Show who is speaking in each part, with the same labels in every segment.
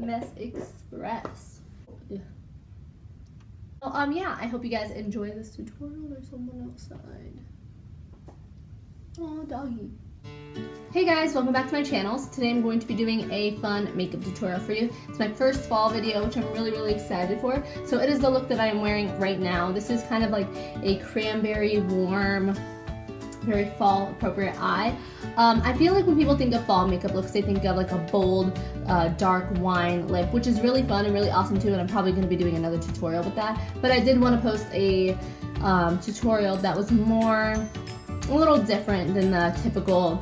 Speaker 1: Mess Express. Yeah. Well, um, yeah, I hope you guys enjoy this tutorial. There's someone outside. Oh, doggy. Hey guys, welcome back to my channel. So today I'm going to be doing a fun makeup tutorial for you. It's my first fall video, which I'm really, really excited for. So it is the look that I am wearing right now. This is kind of like a cranberry warm very fall appropriate eye. Um, I feel like when people think of fall makeup looks, they think of like a bold, uh, dark wine lip, which is really fun and really awesome too, and I'm probably going to be doing another tutorial with that. But I did want to post a um, tutorial that was more, a little different than the typical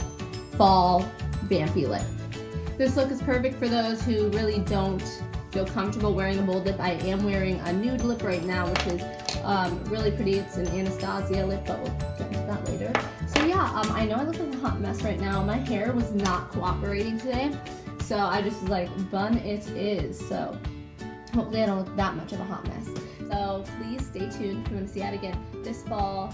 Speaker 1: fall vampy lip. This look is perfect for those who really don't feel comfortable wearing a bold lip. I am wearing a nude lip right now, which is um, really pretty. It's an Anastasia lip, but we'll get into that later. So yeah, um, I know I look like a hot mess right now. My hair was not cooperating today, so I just was like, bun it is. So hopefully I don't look that much of a hot mess. So please stay tuned if you want to see that again this fall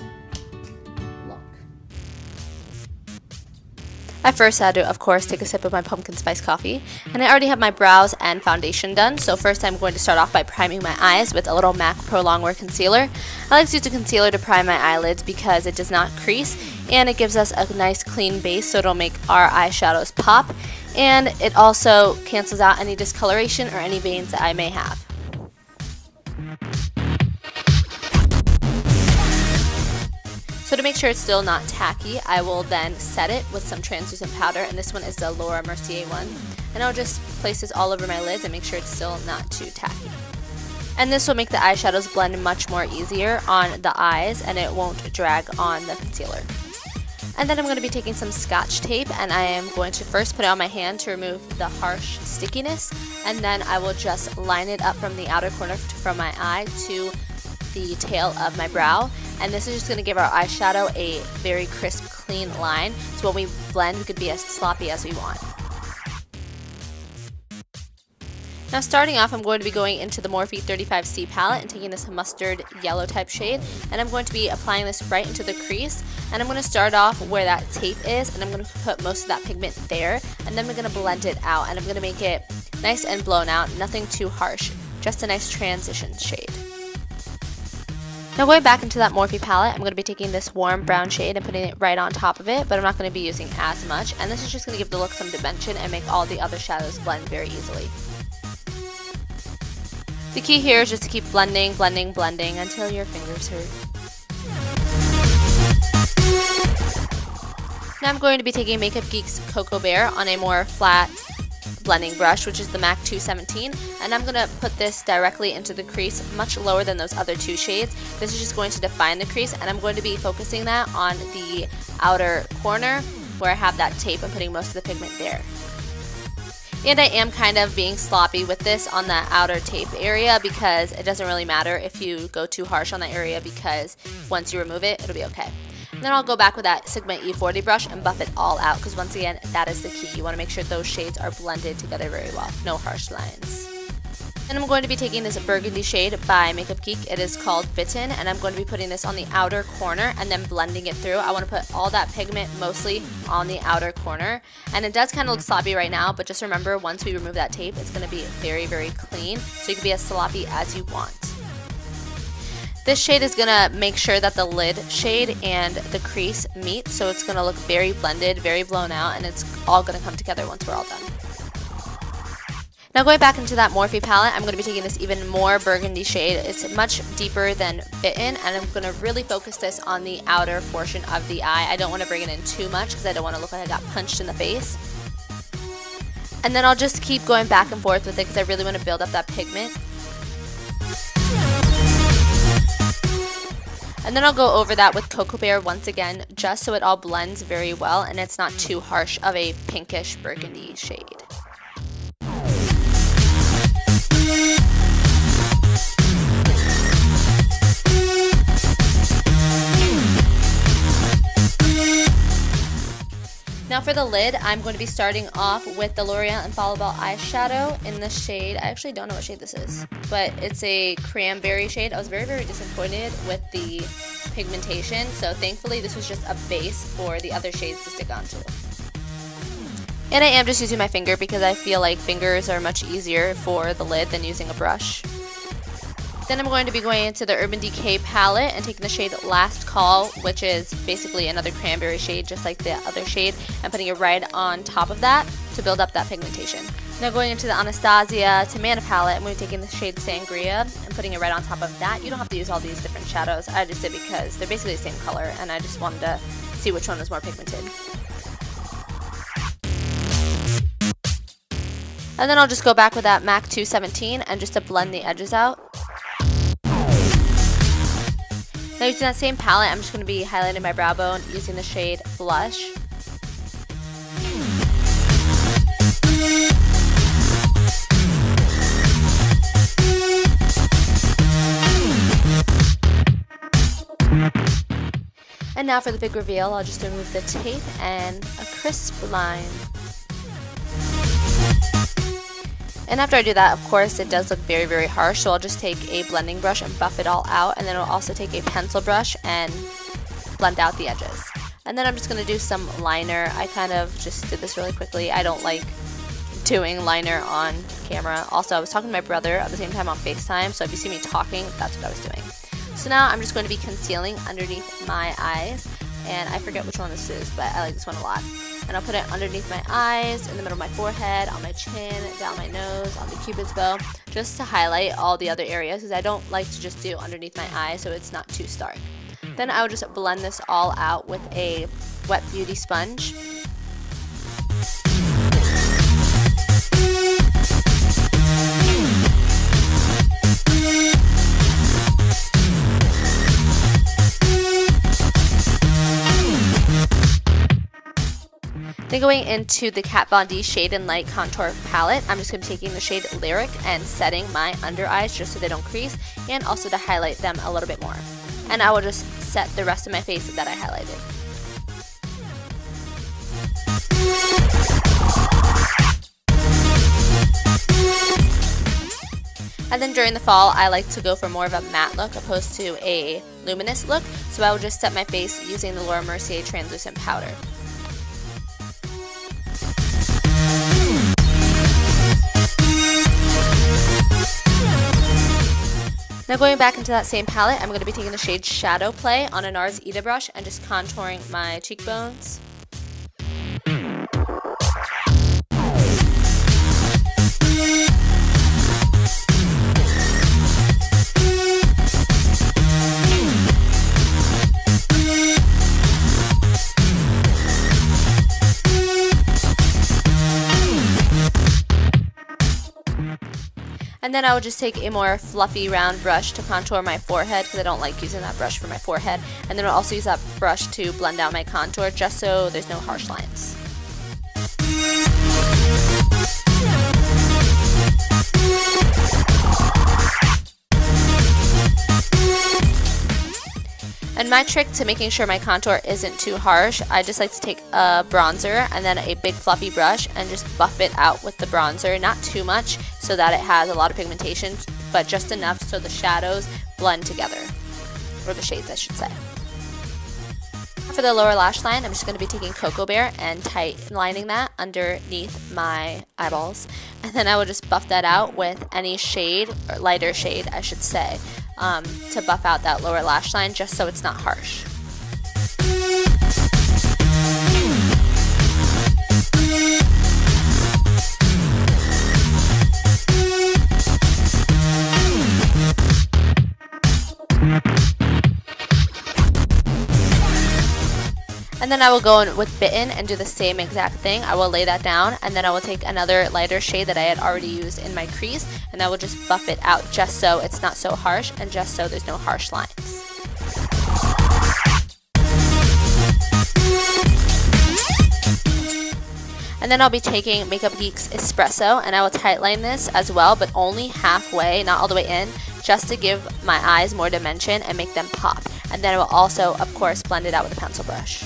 Speaker 2: I first had to, of course, take a sip of my pumpkin spice coffee, and I already have my brows and foundation done, so first I'm going to start off by priming my eyes with a little MAC Pro Longwear Concealer. I like to use a concealer to prime my eyelids because it does not crease, and it gives us a nice clean base so it'll make our eyeshadows pop, and it also cancels out any discoloration or any veins that I may have. So to make sure it's still not tacky, I will then set it with some translucent powder, and this one is the Laura Mercier one. And I'll just place this all over my lids and make sure it's still not too tacky. And this will make the eyeshadows blend much more easier on the eyes, and it won't drag on the concealer. And then I'm going to be taking some scotch tape and I am going to first put it on my hand to remove the harsh stickiness and then I will just line it up from the outer corner from my eye to the tail of my brow and this is just going to give our eyeshadow a very crisp, clean line. So when we blend, we could be as sloppy as we want. Now starting off, I'm going to be going into the Morphe 35C palette and taking this mustard yellow type shade, and I'm going to be applying this right into the crease, and I'm going to start off where that tape is, and I'm going to put most of that pigment there, and then I'm going to blend it out, and I'm going to make it nice and blown out, nothing too harsh, just a nice transition shade. Now going back into that Morphe palette, I'm going to be taking this warm brown shade and putting it right on top of it, but I'm not going to be using as much, and this is just going to give the look some dimension and make all the other shadows blend very easily. The key here is just to keep blending, blending, blending until your fingers hurt. Now I'm going to be taking Makeup Geek's Cocoa Bear on a more flat blending brush, which is the MAC 217, and I'm going to put this directly into the crease much lower than those other two shades. This is just going to define the crease, and I'm going to be focusing that on the outer corner where I have that tape and putting most of the pigment there. And I am kind of being sloppy with this on the outer tape area because it doesn't really matter if you go too harsh on that area because once you remove it, it'll be okay. Then I'll go back with that Sigma E40 brush and buff it all out because once again, that is the key. You want to make sure those shades are blended together very well. No harsh lines. And I'm going to be taking this burgundy shade by Makeup Geek. It is called Bitten, and I'm going to be putting this on the outer corner and then blending it through. I want to put all that pigment mostly on the outer corner. And it does kind of look sloppy right now, but just remember, once we remove that tape, it's going to be very, very clean. So you can be as sloppy as you want. This shade is going to make sure that the lid shade and the crease meet, so it's going to look very blended, very blown out, and it's all going to come together once we're all done. Now going back into that Morphe palette, I'm going to be taking this even more burgundy shade. It's much deeper than Bitten, and I'm going to really focus this on the outer portion of the eye. I don't want to bring it in too much because I don't want to look like I got punched in the face. And then I'll just keep going back and forth with it because I really want to build up that pigment. And then I'll go over that with Cocoa Bear once again, just so it all blends very well and it's not too harsh of a pinkish burgundy shade. Now for the lid, I'm going to be starting off with the L'Oreal Infallible eyeshadow in the shade, I actually don't know what shade this is, but it's a cranberry shade. I was very, very disappointed with the pigmentation, so thankfully this was just a base for the other shades to stick onto. And I am just using my finger because I feel like fingers are much easier for the lid than using a brush. Then I'm going to be going into the Urban Decay palette and taking the shade Last Call, which is basically another cranberry shade just like the other shade, and putting it right on top of that to build up that pigmentation. Now going into the Anastasia Tamanna palette, I'm going to be taking the shade Sangria and putting it right on top of that. You don't have to use all these different shadows. I just did because they're basically the same color and I just wanted to see which one was more pigmented. And then I'll just go back with that MAC 217 and just to blend the edges out. Now using that same palette, I'm just going to be highlighting my brow bone using the shade Blush. And now for the big reveal, I'll just remove the tape and a crisp line. And after I do that, of course, it does look very, very harsh, so I'll just take a blending brush and buff it all out, and then I'll also take a pencil brush and blend out the edges. And then I'm just going to do some liner. I kind of just did this really quickly. I don't like doing liner on camera. Also, I was talking to my brother at the same time on FaceTime, so if you see me talking, that's what I was doing. So now I'm just going to be concealing underneath my eyes, and I forget which one this is, but I like this one a lot and I'll put it underneath my eyes, in the middle of my forehead, on my chin, down my nose, on the cupid's bow, just to highlight all the other areas because I don't like to just do underneath my eye so it's not too stark. Then I will just blend this all out with a wet beauty sponge Going into the Kat Von D Shade and Light Contour Palette, I'm just going to be taking the shade Lyric and setting my under eyes just so they don't crease and also to highlight them a little bit more. And I will just set the rest of my face that I highlighted. And then during the fall, I like to go for more of a matte look opposed to a luminous look. So I will just set my face using the Laura Mercier translucent powder. Now going back into that same palette, I'm going to be taking the shade Shadow Play on a NARS Ita brush and just contouring my cheekbones. And then I would just take a more fluffy round brush to contour my forehead because I don't like using that brush for my forehead. And then I'll also use that brush to blend out my contour just so there's no harsh lines. And my trick to making sure my contour isn't too harsh, I just like to take a bronzer and then a big fluffy brush and just buff it out with the bronzer. Not too much so that it has a lot of pigmentation, but just enough so the shadows blend together. Or the shades, I should say. For the lower lash line, I'm just going to be taking Cocoa Bear and tight lining that underneath my eyeballs. And then I will just buff that out with any shade, or lighter shade, I should say um, to buff out that lower lash line just so it's not harsh. And then I will go in with Bitten and do the same exact thing. I will lay that down and then I will take another lighter shade that I had already used in my crease and I will just buff it out just so it's not so harsh and just so there's no harsh lines. And then I'll be taking Makeup Geek's Espresso and I will tightline this as well, but only halfway, not all the way in, just to give my eyes more dimension and make them pop. And then I will also, of course, blend it out with a pencil brush.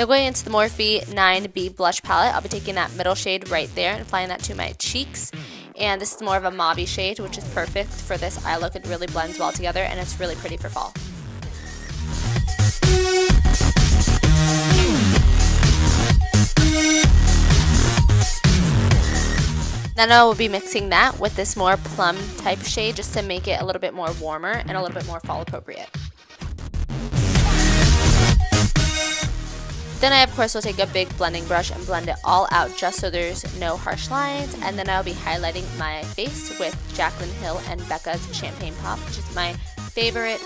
Speaker 2: Now going into the Morphe 9B blush palette, I'll be taking that middle shade right there and applying that to my cheeks. And this is more of a mauve shade, which is perfect for this eye look. It really blends well together and it's really pretty for fall. Then I will be mixing that with this more plum type shade just to make it a little bit more warmer and a little bit more fall appropriate. Then I of course will take a big blending brush and blend it all out just so there's no harsh lines and then I'll be highlighting my face with Jaclyn Hill and Becca's Champagne Pop which is my favorite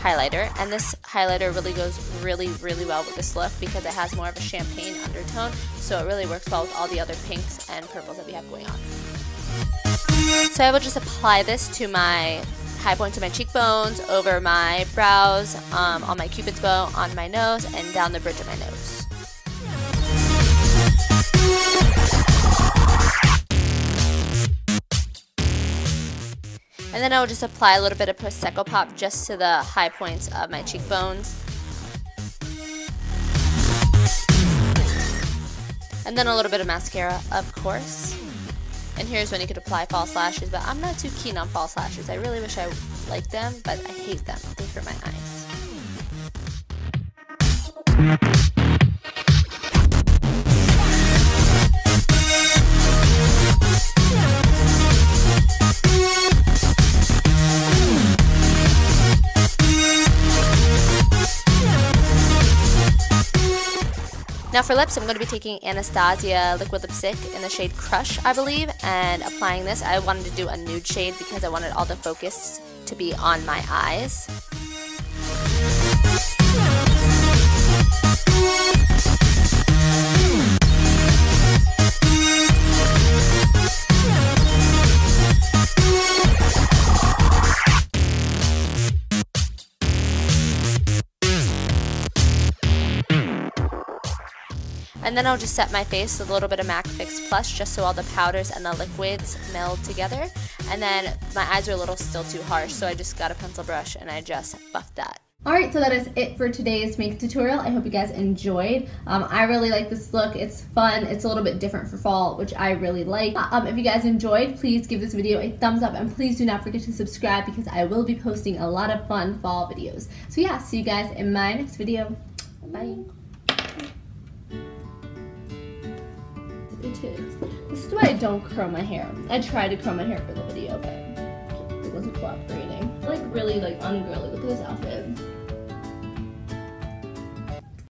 Speaker 2: highlighter and this highlighter really goes really really well with this look because it has more of a champagne undertone so it really works well with all the other pinks and purples that we have going on. So I will just apply this to my high points of my cheekbones, over my brows, um, on my cupid's bow, on my nose, and down the bridge of my nose. Then I will just apply a little bit of Prosecco Pop just to the high points of my cheekbones. And then a little bit of mascara, of course. And here's when you could apply false lashes, but I'm not too keen on false lashes. I really wish I liked them, but I hate them. They hurt my eyes. Now for lips, I'm going to be taking Anastasia liquid lipstick in the shade Crush, I believe, and applying this. I wanted to do a nude shade because I wanted all the focus to be on my eyes. And then I'll just set my face with a little bit of MAC Fix Plus just so all the powders and the liquids meld together. And then my eyes are a little still too harsh, so I just got a pencil brush and I just buffed that.
Speaker 1: Alright, so that is it for today's makeup tutorial. I hope you guys enjoyed. Um, I really like this look. It's fun. It's a little bit different for fall, which I really like. Um, if you guys enjoyed, please give this video a thumbs up and please do not forget to subscribe because I will be posting a lot of fun fall videos. So yeah, see you guys in my next video. Bye. This is why I don't curl my hair. I tried to curl my hair for the video, but it wasn't cooperating. like really like ungirly. Look at this outfit.